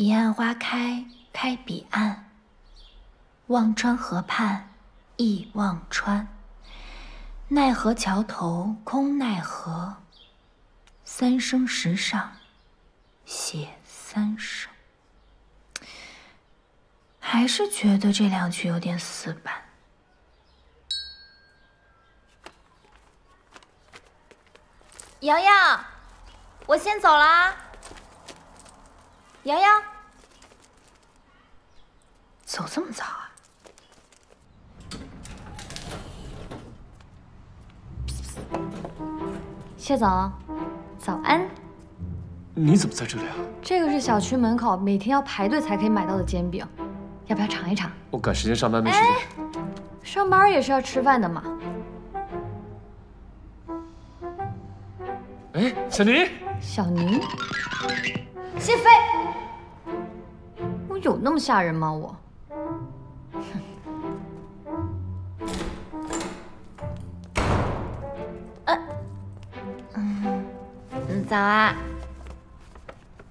彼岸花开，开彼岸。忘川河畔，忆忘川。奈何桥头空奈何，三生石上写三生。还是觉得这两句有点死板。瑶瑶，我先走了啊。瑶瑶，走这么早啊？谢总，早安。你怎么在这里啊？这个是小区门口每天要排队才可以买到的煎饼，要不要尝一尝？我赶时间上班没时间。上班也是要吃饭的嘛。哎，小宁。小宁。谢飞。我有那么吓人吗？我。早啊！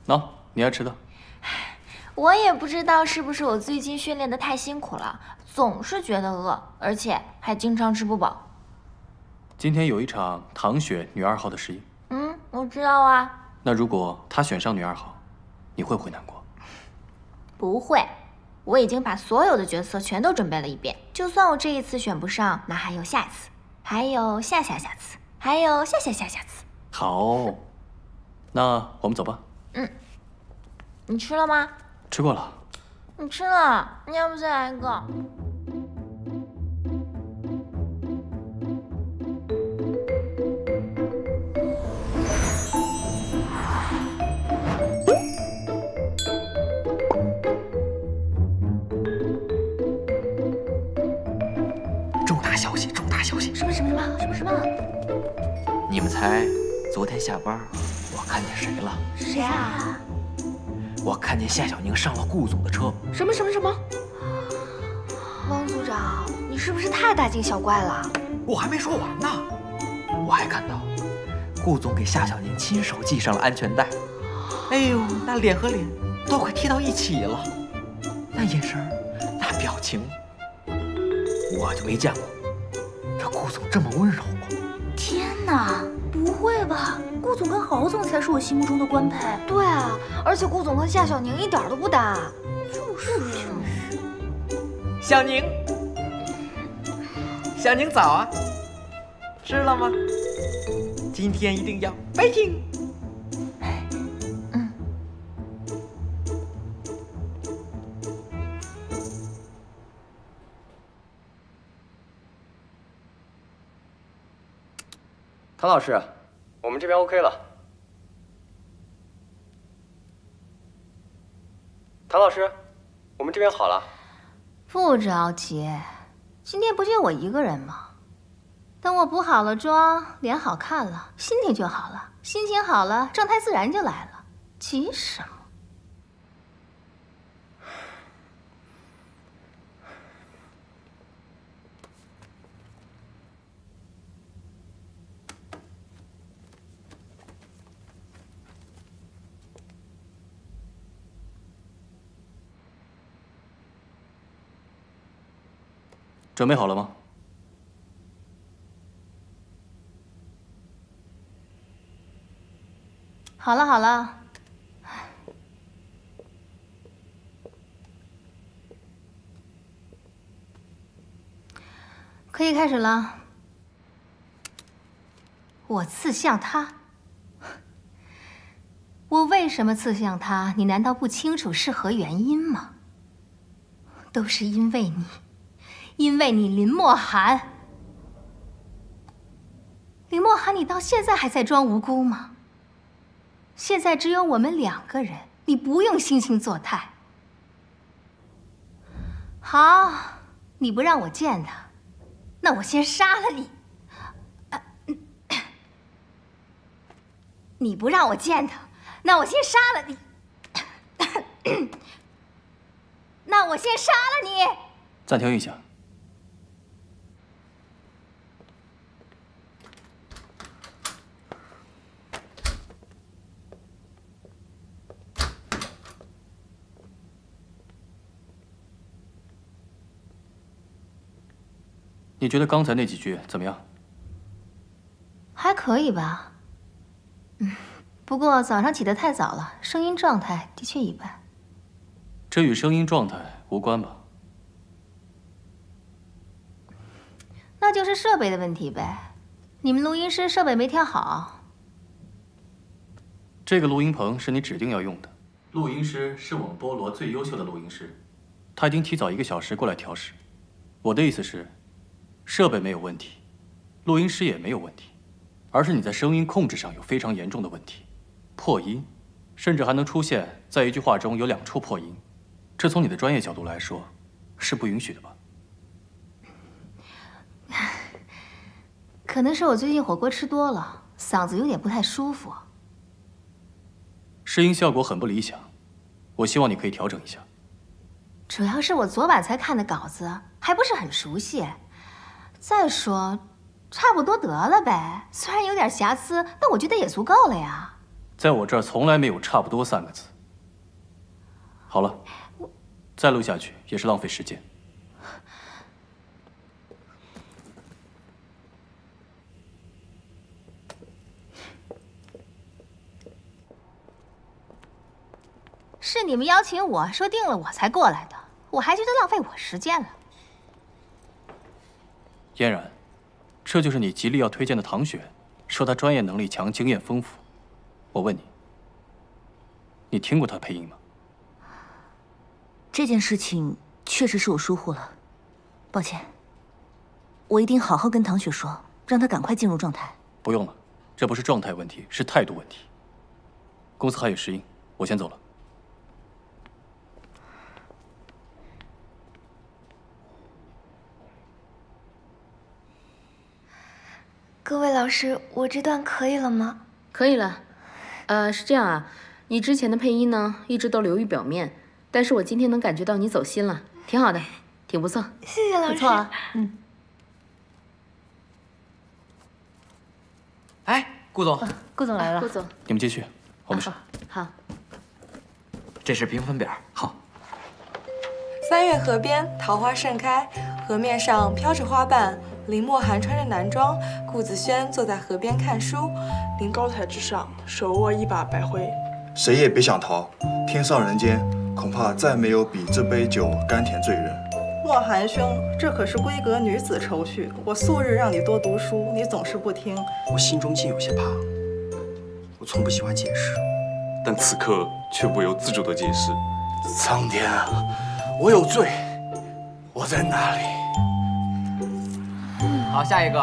喏，你爱吃的。我也不知道是不是我最近训练的太辛苦了，总是觉得饿，而且还经常吃不饱。今天有一场唐雪女二号的试音。嗯，我知道啊。那如果她选上女二号，你会不会难过？不会，我已经把所有的角色全都准备了一遍。就算我这一次选不上，那还有下次，还有下下下次，还有下下下下次。好。那我们走吧。嗯，你吃了吗？吃过了。你吃了，你要不再来一个？重大消息！重大消息！什么什么什么什么什么？你们猜，昨天下班。看见谁了？谁啊？我看见夏小宁上了顾总的车。什么什么什么？汪组长，你是不是太大惊小怪了？我还没说完呢。我还看到，顾总给夏小宁亲手系上了安全带。哎呦，那脸和脸都快贴到一起了。那眼神，那表情，我就没见过。这顾总这么温柔过。天哪！不会吧？顾总跟郝总才是我心目中的官配。对啊，而且顾总跟夏小宁一点都不搭。就是就是。小宁，小宁早啊，吃了吗？今天一定要 fighting。嗯。唐老师。我们这边 OK 了，唐老师，我们这边好了。不着急，今天不就我一个人吗？等我补好了妆，脸好看了，心情就好了，心情好了，状态自然就来了。急什么？准备好了吗？好了好了，可以开始了。我刺向他，我为什么刺向他？你难道不清楚是何原因吗？都是因为你。因为你林墨寒，林墨寒，你到现在还在装无辜吗？现在只有我们两个人，你不用惺惺作态。好，你不让我见他，那我先杀了你。你不让我见他，那我先杀了你。那我先杀了你。暂停一下。你觉得刚才那几句怎么样？还可以吧。嗯，不过早上起得太早了，声音状态的确一般。这与声音状态无关吧？那就是设备的问题呗。你们录音师设备没调好。这个录音棚是你指定要用的。录音师是我们菠萝最优秀的录音师，他已经提早一个小时过来调试。我的意思是，设备没有问题，录音师也没有问题，而是你在声音控制上有非常严重的问题，破音，甚至还能出现在一句话中有两处破音。这从你的专业角度来说，是不允许的吧？可能是我最近火锅吃多了，嗓子有点不太舒服。试音效果很不理想，我希望你可以调整一下。主要是我昨晚才看的稿子，还不是很熟悉。再说，差不多得了呗。虽然有点瑕疵，但我觉得也足够了呀。在我这儿从来没有“差不多”三个字。好了，再录下去也是浪费时间。是你们邀请我说定了我才过来的，我还觉得浪费我时间了。嫣然，这就是你极力要推荐的唐雪，说她专业能力强，经验丰富。我问你，你听过她配音吗？这件事情确实是我疏忽了，抱歉。我一定好好跟唐雪说，让她赶快进入状态。不用了，这不是状态问题，是态度问题。公司还有试音，我先走了。各位老师，我这段可以了吗？可以了。呃，是这样啊，你之前的配音呢，一直都流于表面，但是我今天能感觉到你走心了，挺好的，挺不错。谢谢老师。不错啊，嗯。哎，顾总，顾总来了。顾总，你们继续，我们说。好。这是评分表。好。三月河边，桃花盛开，河面上飘着花瓣。林墨寒穿着男装，顾子轩坐在河边看书。临高台之上，手握一把白灰。谁也别想逃，天上人间，恐怕再没有比这杯酒甘甜醉人。墨寒兄，这可是闺阁女子愁绪。我素日让你多读书，你总是不听。我心中竟有些怕。我从不喜欢解释，但此刻却不由自主的解释。苍天啊，我有罪，我在哪里？好，下一个。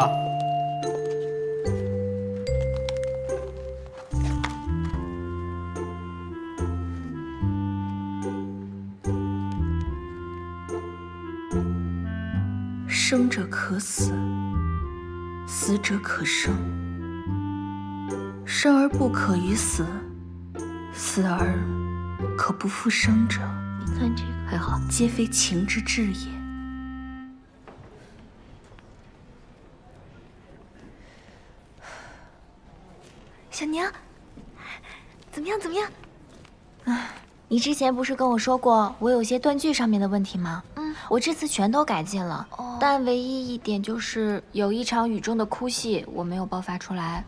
生者可死，死者可生。生而不可与死，死而可不复生者，你看这个还好，皆非情之至也。小娘，怎么样？怎么样？啊，你之前不是跟我说过我有些断句上面的问题吗？嗯，我这次全都改进了。哦，但唯一一点就是有一场雨中的哭戏我没有爆发出来，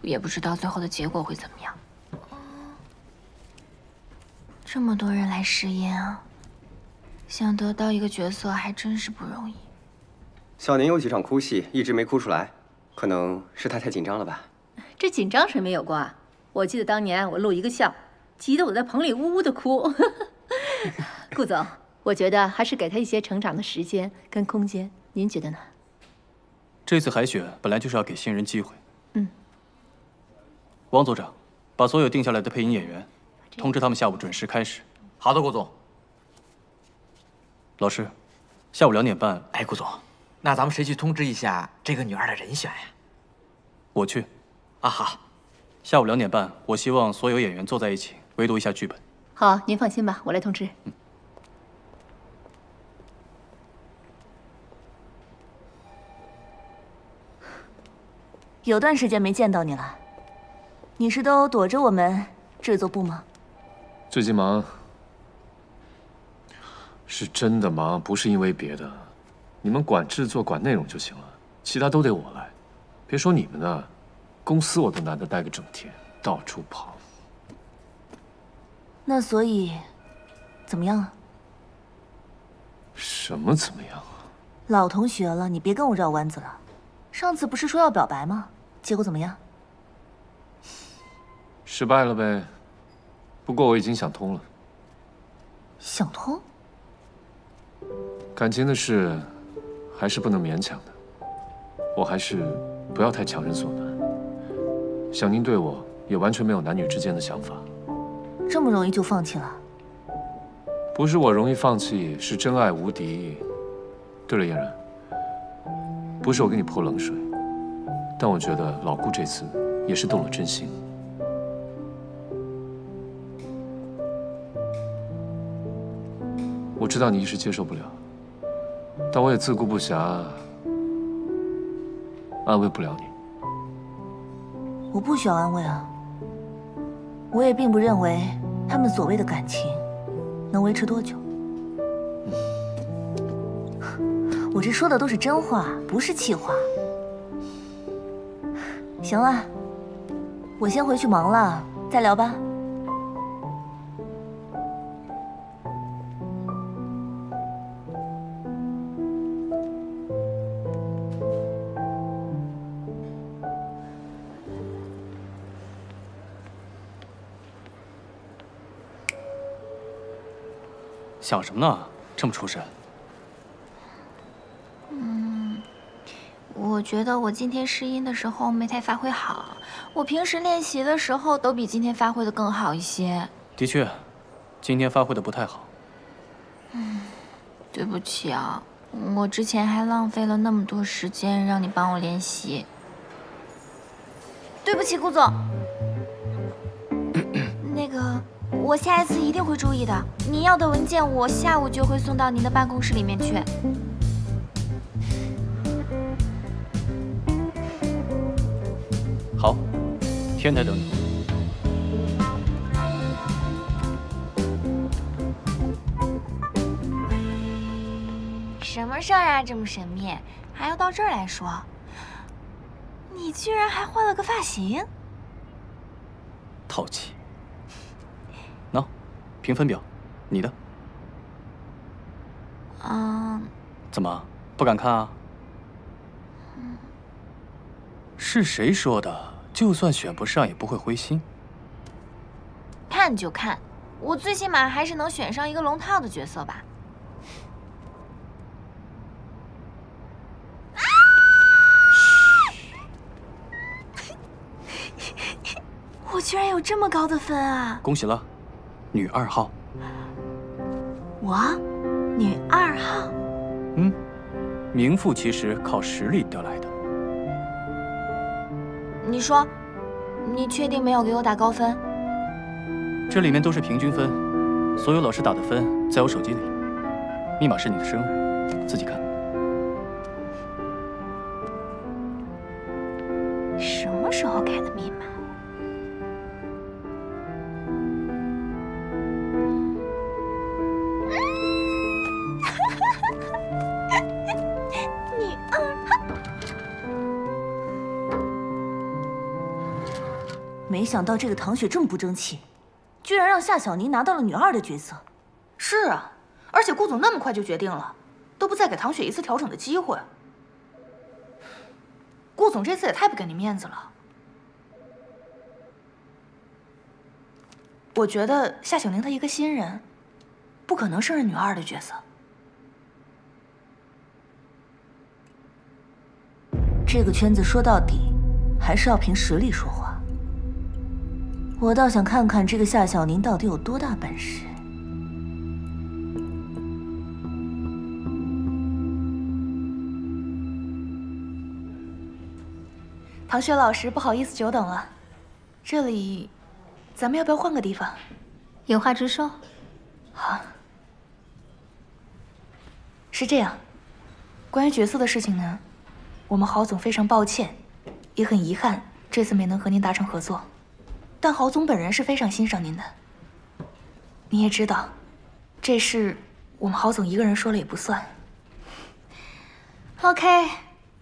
也不知道最后的结果会怎么样。哦，这么多人来试音啊，想得到一个角色还真是不容易。小宁有几场哭戏一直没哭出来，可能是他太紧张了吧。这紧张谁没有过啊？我记得当年我录一个笑，急得我在棚里呜呜的哭。顾总，我觉得还是给他一些成长的时间跟空间，您觉得呢？这次海选本来就是要给新人机会。嗯。王组长，把所有定下来的配音演员通知他们下午准时开始。好的，顾总。老师，下午两点半。哎，顾总，那咱们谁去通知一下这个女二的人选呀？我去。啊哈，下午两点半，我希望所有演员坐在一起，围读一下剧本。好，您放心吧，我来通知。嗯。有段时间没见到你了，你是都躲着我们制作部吗？最近忙，是真的忙，不是因为别的。你们管制作、管内容就行了，其他都得我来。别说你们的，公司我都难得待个整天，到处跑。那所以，怎么样啊？什么怎么样啊？老同学了，你别跟我绕弯子了。上次不是说要表白吗？结果怎么样？失败了呗。不过我已经想通了。想通？感情的事，还是不能勉强的。我还是不要太强人所难。小宁对我也完全没有男女之间的想法。这么容易就放弃了？不是我容易放弃，是真爱无敌。对了，嫣然，不是我给你泼冷水，但我觉得老顾这次也是动了真心。我知道你一时接受不了，但我也自顾不暇，安慰不了你。我不需要安慰啊。我也并不认为他们所谓的感情能维持多久。我这说的都是真话，不是气话。行了，我先回去忙了，再聊吧。想什么呢？这么出神。嗯，我觉得我今天试音的时候没太发挥好。我平时练习的时候都比今天发挥的更好一些。的确，今天发挥的不太好。嗯，对不起啊，我之前还浪费了那么多时间让你帮我练习。对不起，顾总。那个。我下一次一定会注意的。您要的文件，我下午就会送到您的办公室里面去。好，天台等你。什么事儿啊？这么神秘，还要到这儿来说？你居然还换了个发型？淘气。评分表，你的。嗯。怎么不敢看啊？是谁说的？就算选不上也不会灰心。看就看，我最起码还是能选上一个龙套的角色吧。我居然有这么高的分啊！恭喜了。女二号，我，女二号，嗯，名副其实靠实力得来的。你说，你确定没有给我打高分？这里面都是平均分，所有老师打的分在我手机里，密码是你的生日，自己看。什么时候改的想到这个唐雪这么不争气，居然让夏小宁拿到了女二的角色。是啊，而且顾总那么快就决定了，都不再给唐雪一次调整的机会。顾总这次也太不给你面子了。我觉得夏小宁她一个新人，不可能胜任女二的角色。这个圈子说到底，还是要凭实力说话。我倒想看看这个夏小宁到底有多大本事。唐雪老师，不好意思久等了。这里，咱们要不要换个地方？有话直说。好。是这样，关于角色的事情呢，我们郝总非常抱歉，也很遗憾这次没能和您达成合作。但郝总本人是非常欣赏您的。你也知道，这事我们郝总一个人说了也不算。OK，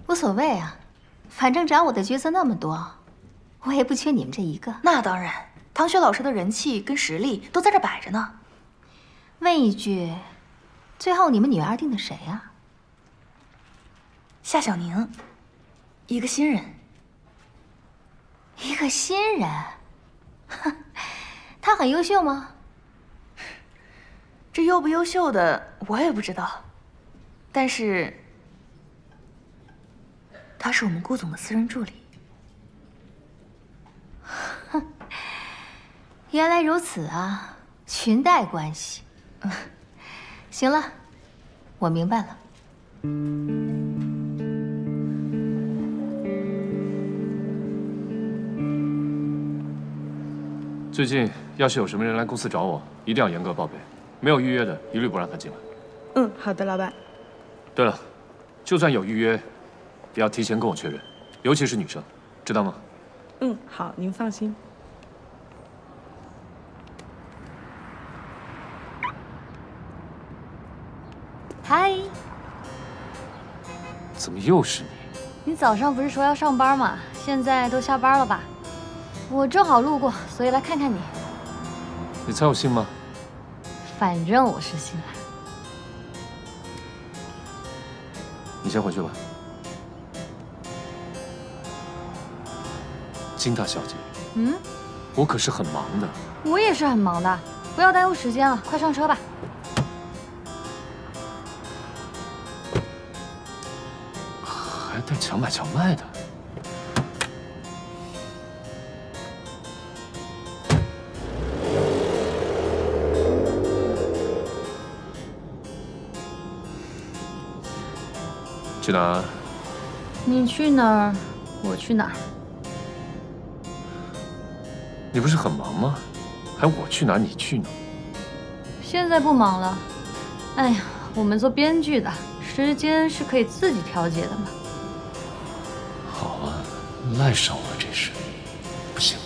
无所谓啊，反正找我的角色那么多，我也不缺你们这一个。那当然，唐雪老师的人气跟实力都在这摆着呢。问一句，最后你们女二定的谁啊？夏小宁，一个新人。一个新人，哼，他很优秀吗？这优不优秀的我也不知道，但是他是我们顾总的私人助理。原来如此啊，裙带关系。嗯，行了，我明白了。最近要是有什么人来公司找我，一定要严格报备，没有预约的一律不让他进来。嗯，好的，老板。对了，就算有预约，也要提前跟我确认，尤其是女生，知道吗？嗯，好，您放心。嗨，怎么又是你？你早上不是说要上班吗？现在都下班了吧？我正好路过，所以来看看你。你猜我信吗？反正我是信了。你先回去吧。金大小姐，嗯，我可是很忙的。我也是很忙的，不要耽误时间了，快上车吧。还带强买强卖的。去哪儿？你去哪儿，我去哪儿。你不是很忙吗？还我去哪儿，你去哪儿？现在不忙了。哎呀，我们做编剧的，时间是可以自己调节的嘛。好啊，赖上我这事。不行，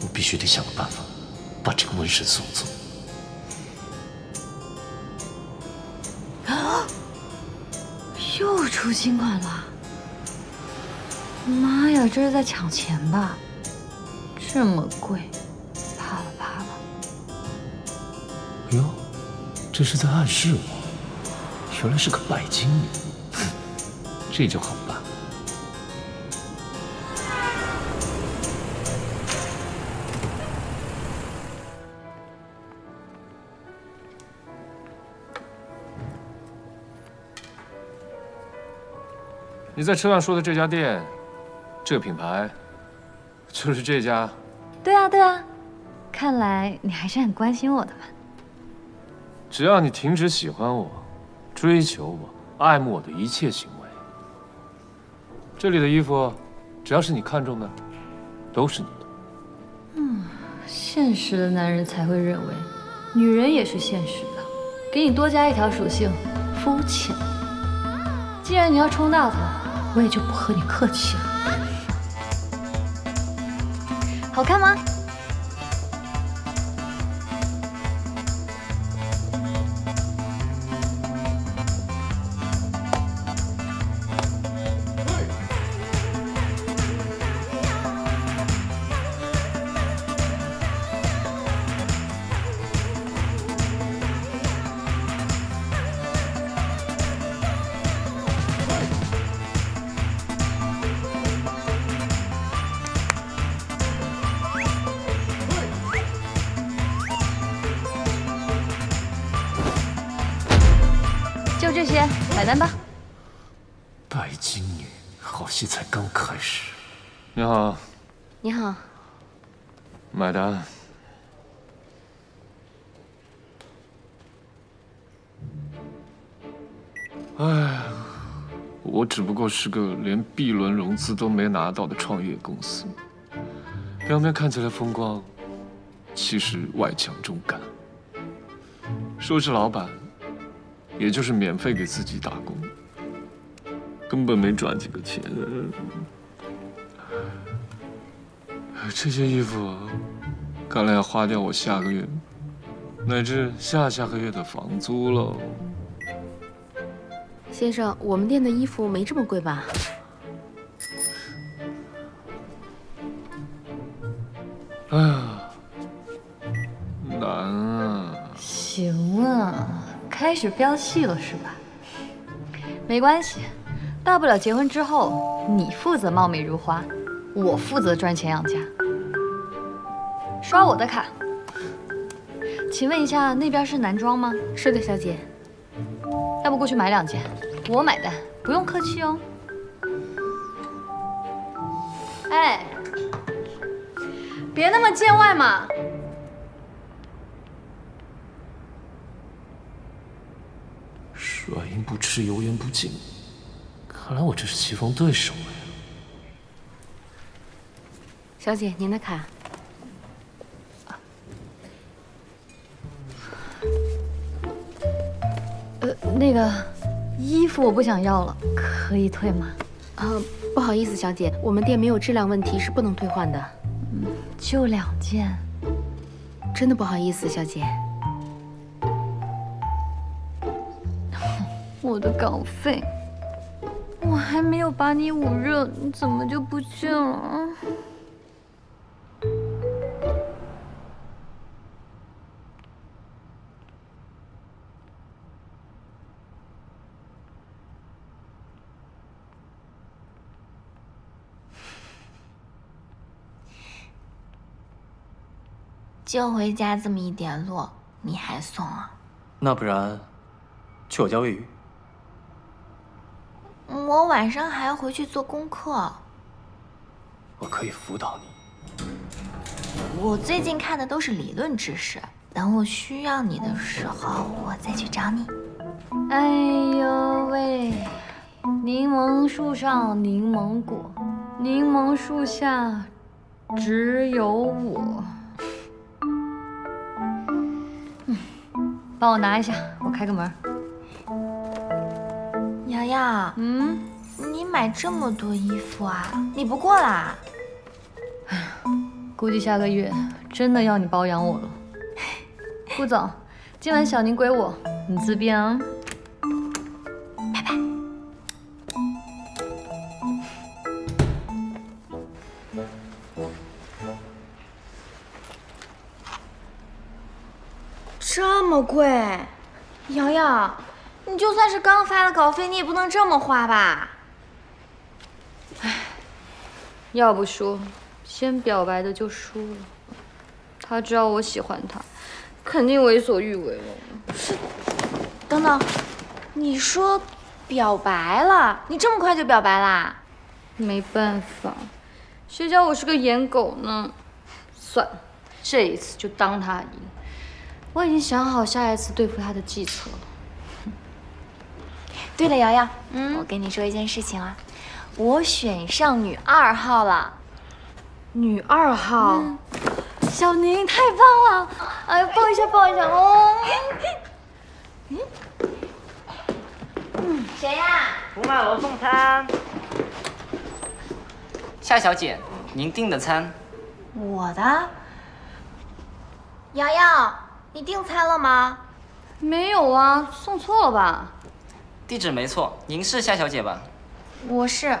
我必须得想个办法，把这个瘟神送走。出新款了！妈呀，这是在抢钱吧？这么贵，怕了怕了。哟，这是在暗示我，原来是个拜金女，这就好你在车上说的这家店，这个品牌，就是这家。对啊，对啊，看来你还是很关心我的嘛。只要你停止喜欢我、追求我、爱慕我的一切行为，这里的衣服，只要是你看中的，都是你的。嗯，现实的男人才会认为，女人也是现实的。给你多加一条属性，肤浅。既然你要冲大头。我也就不和你客气了。好看吗？是个连 B 轮融资都没拿到的创业公司，表面看起来风光，其实外强中干。说是老板。也就是免费给自己打工，根本没赚几个钱。这些衣服，看来要花掉我下个月，乃至下下个月的房租喽。先生，我们店的衣服没这么贵吧？哎呀，难啊！行啊，开始飙戏了是吧？没关系，大不了结婚之后你负责貌美如花，我负责赚钱养家。刷我的卡。请问一下，那边是男装吗？是的，小姐。要不过去买两件，我买单，不用客气哦。哎，别那么见外嘛！软硬不吃，油盐不进，看来我这是棋逢对手了呀。小姐，您的卡。呃，那个衣服我不想要了，可以退吗？啊，不好意思，小姐，我们店没有质量问题，是不能退换的。嗯，就两件，真的不好意思，小姐。我的稿费，我还没有把你捂热，你怎么就不见了？就回家这么一点路，你还送啊？那不然，去我家喂鱼。我晚上还要回去做功课。我可以辅导你。我最近看的都是理论知识，等我需要你的时候，我再去找你。哎呦喂！柠檬树上柠檬果，柠檬树下只有我。帮我拿一下，我开个门。洋洋，嗯，你买这么多衣服啊？你不过来？哎呀，估计下个月真的要你包养我了。顾总，今晚小宁归我，你自便啊。么贵，瑶瑶，你就算是刚发了稿费，你也不能这么花吧？哎，要不说先表白的就输了。他知道我喜欢他，肯定为所欲为了。是，等等，你说表白了？你这么快就表白啦？没办法，谁叫我是个颜狗呢？算了，这一次就当他赢。我已经想好下一次对付他的计策了。对了，瑶瑶，嗯，我跟你说一件事情啊，我选上女二号了。女二号，小宁太棒了！哎，抱一下，抱一下哦。嗯，谁呀？福马楼送餐。夏小姐，您订的餐。我的。瑶瑶。你订餐了吗？没有啊，送错了吧？地址没错，您是夏小姐吧？我是。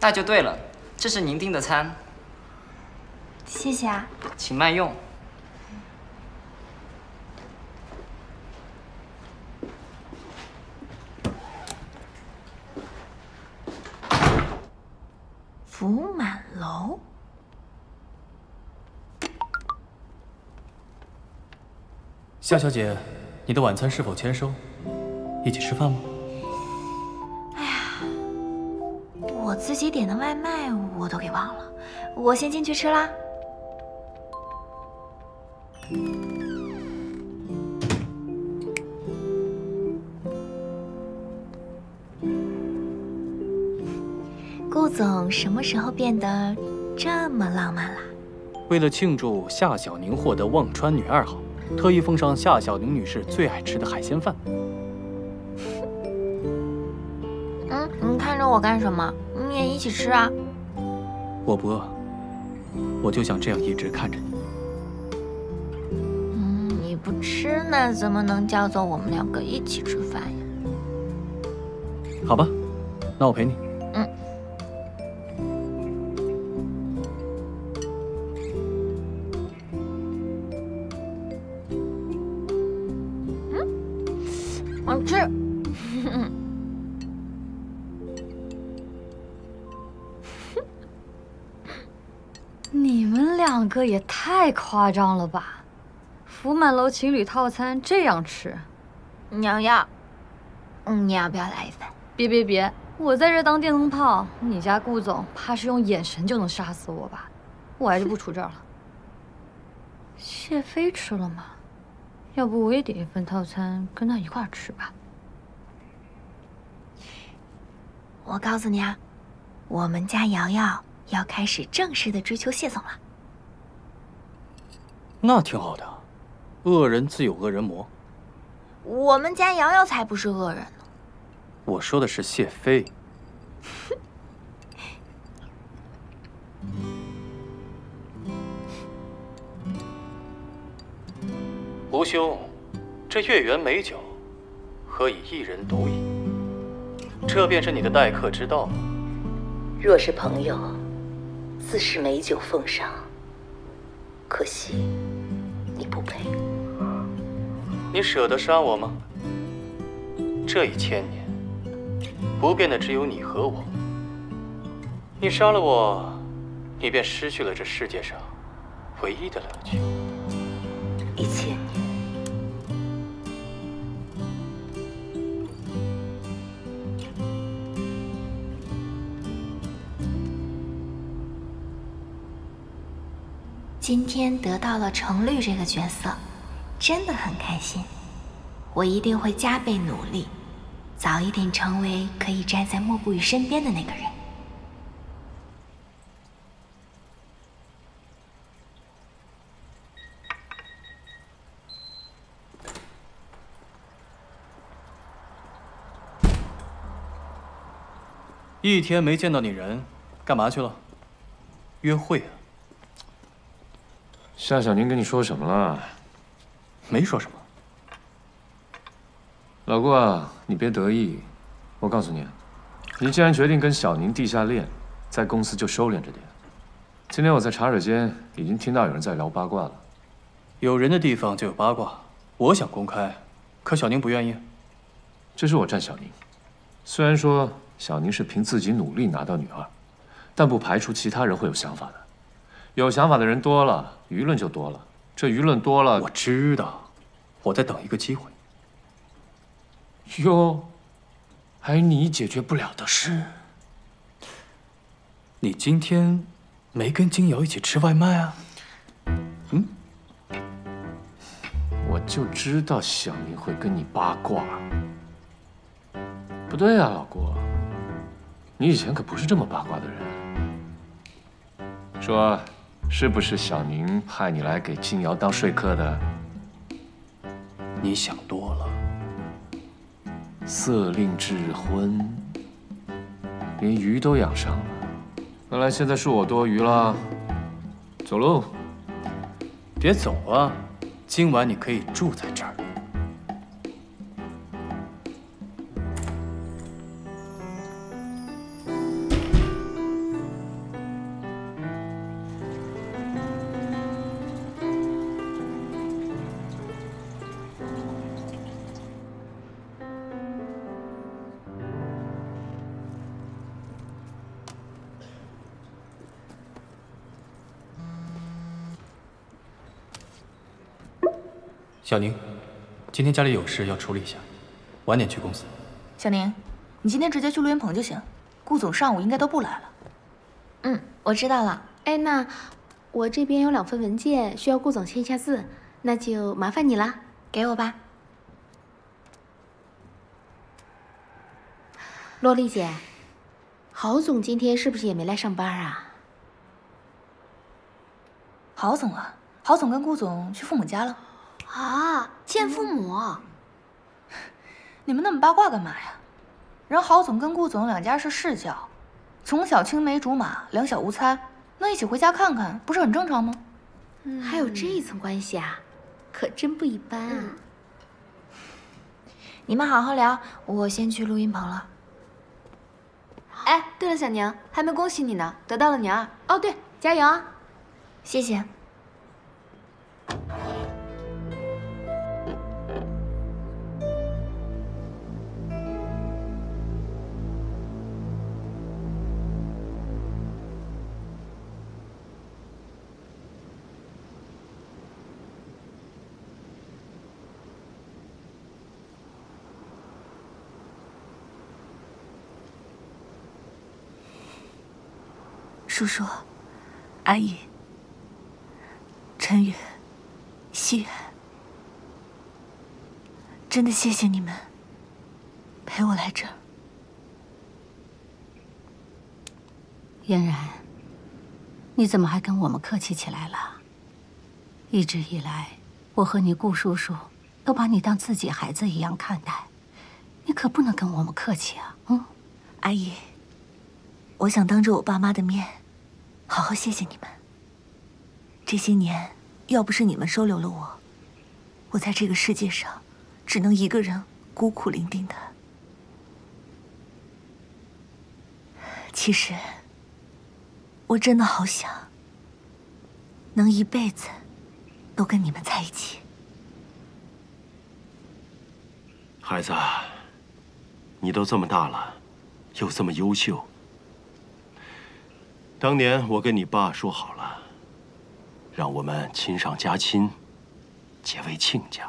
那就对了，这是您订的餐。谢谢啊。请慢用。福满楼。夏小姐，你的晚餐是否签收？一起吃饭吗？哎呀，我自己点的外卖我都给忘了，我先进去吃啦。顾总什么时候变得这么浪漫了？为了庆祝夏小宁获得忘川女二号。特意奉上夏小宁女士最爱吃的海鲜饭。嗯，你看着我干什么？你也一起吃啊！我不饿，我就想这样一直看着你。嗯，你不吃那怎么能叫做我们两个一起吃饭呀？好吧，那我陪你。好吃。你们两个也太夸张了吧！福满楼情侣套餐这样吃，娘要，嗯，你要不要来一份？别别别！我在这当电灯泡，你家顾总怕是用眼神就能杀死我吧？我还是不出这儿了。谢飞吃了吗？要不我也点一份套餐，跟他一块儿吃吧。我告诉你啊，我们家瑶瑶要开始正式的追求谢总了。那挺好的，恶人自有恶人磨。我们家瑶瑶才不是恶人呢。我说的是谢飞。吴兄，这月圆美酒，何以一人独饮？这便是你的待客之道。若是朋友，自是美酒奉上。可惜你不配。你舍得杀我吗？这一千年，不变的只有你和我。你杀了我，你便失去了这世界上唯一的乐趣。今天得到了程律这个角色，真的很开心。我一定会加倍努力，早一点成为可以站在莫不语身边的那个人。一天没见到你人，干嘛去了？约会啊？夏小宁跟你说什么了？没说什么。老顾啊，你别得意。我告诉你，你既然决定跟小宁地下恋，在公司就收敛着点。今天我在茶水间已经听到有人在聊八卦了。有人的地方就有八卦。我想公开，可小宁不愿意。这是我站小宁。虽然说小宁是凭自己努力拿到女二，但不排除其他人会有想法的。有想法的人多了，舆论就多了。这舆论多了，我知道，我在等一个机会。哟，还有你解决不了的事。你今天没跟金瑶一起吃外卖啊？嗯，我就知道小明会跟你八卦。不对啊，老郭，你以前可不是这么八卦的人。说，是不是小宁派你来给金瑶当说客的？你想多了。色令智昏，连鱼都养上了。看来现在是我多余了。走喽。别走啊，今晚你可以住在这儿。小宁，今天家里有事要处理一下，晚点去公司。小宁，你今天直接去录音棚就行，顾总上午应该都不来了。嗯，我知道了。哎，那我这边有两份文件需要顾总签一下字，那就麻烦你了，给我吧。洛丽姐，郝总今天是不是也没来上班啊？郝总啊，郝总跟顾总去父母家了。啊，见父母？你们那么八卦干嘛呀？人郝总跟顾总两家是世交，从小青梅竹马，两小无猜，那一起回家看看，不是很正常吗？还有这一层关系啊，可真不一般啊！你们好好聊，我先去录音棚了。哎，对了，小宁，还没恭喜你呢，得到了女儿。哦，对，加油啊！谢谢。叔叔，阿姨，陈宇，西远，真的谢谢你们陪我来这儿。嫣然，你怎么还跟我们客气起来了？一直以来，我和你顾叔叔都把你当自己孩子一样看待，你可不能跟我们客气啊！嗯，阿姨，我想当着我爸妈的面。好好谢谢你们。这些年，要不是你们收留了我，我在这个世界上只能一个人孤苦伶仃的。其实，我真的好想能一辈子都跟你们在一起。孩子，你都这么大了，又这么优秀。当年我跟你爸说好了，让我们亲上加亲，结为亲家。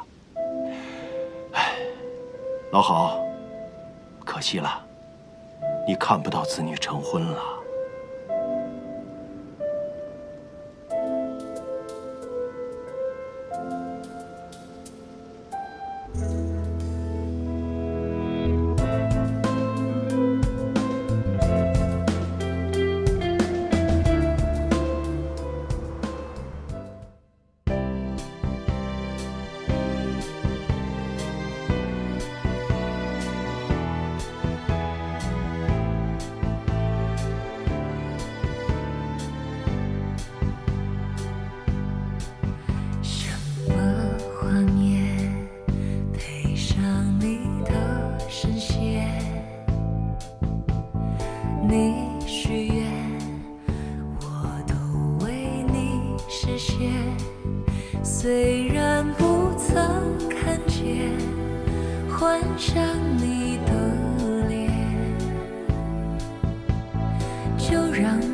哎，老郝，可惜了，你看不到子女成婚了。让。